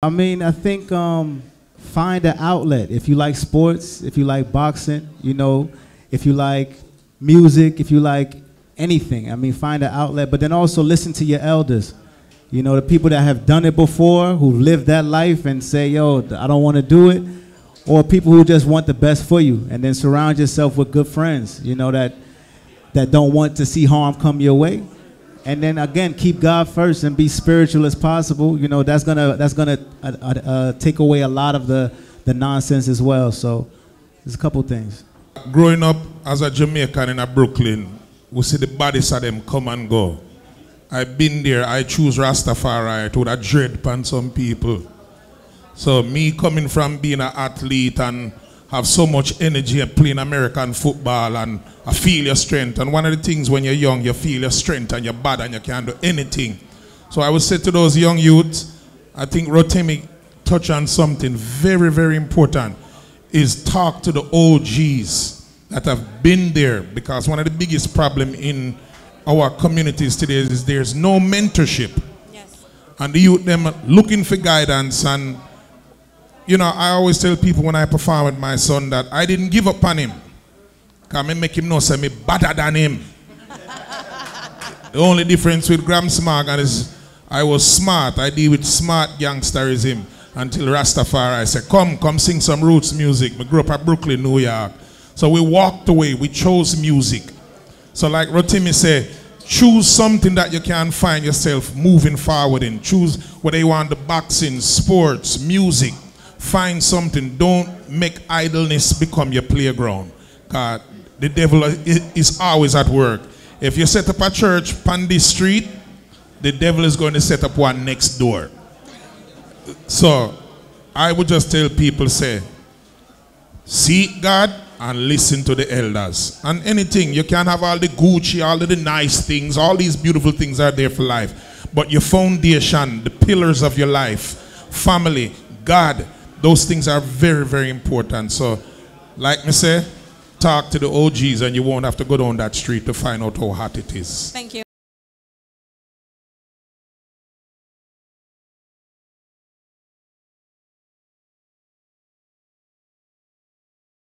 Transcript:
I mean, I think um, find an outlet. If you like sports, if you like boxing, you know, if you like music, if you like anything, I mean, find an outlet. But then also listen to your elders. You know, the people that have done it before, who lived that life and say, yo, I don't want to do it. Or people who just want the best for you. And then surround yourself with good friends, you know, that, that don't want to see harm come your way and then again keep god first and be spiritual as possible. You know that's gonna that's gonna uh, uh, uh, take away a lot of the the nonsense as well. So there's a couple things. Growing up as a jamaican in a brooklyn we see the bodies of them come and go. I've been there. I choose rastafari to that dread upon some people. So me coming from being an athlete and have so much energy playing American football and I feel your strength. And one of the things when you're young, you feel your strength and you're bad and you can't do anything. So I would say to those young youths, I think Rotimi touched on something very, very important is talk to the OGs that have been there because one of the biggest problem in our communities today is there's no mentorship. Yes. And the youth them looking for guidance and you know, I always tell people when I perform with my son that I didn't give up on him. Because I make him know say me better than him. the only difference with Graham Smart is I was smart. I deal with smart gangsterism until Rastafari I said, come, come sing some roots music. We grew up at Brooklyn, New York. So we walked away. We chose music. So like Rotimi said, choose something that you can find yourself moving forward in. Choose whether you want the boxing, sports, music find something. Don't make idleness become your playground. God, the devil is always at work. If you set up a church on this street, the devil is going to set up one next door. So I would just tell people, say, seek God and listen to the elders. And anything, you can't have all the Gucci, all the nice things, all these beautiful things are there for life. But your foundation, the pillars of your life, family, God, those things are very, very important. So, like me say, talk to the OGs and you won't have to go down that street to find out how hot it is. Thank you.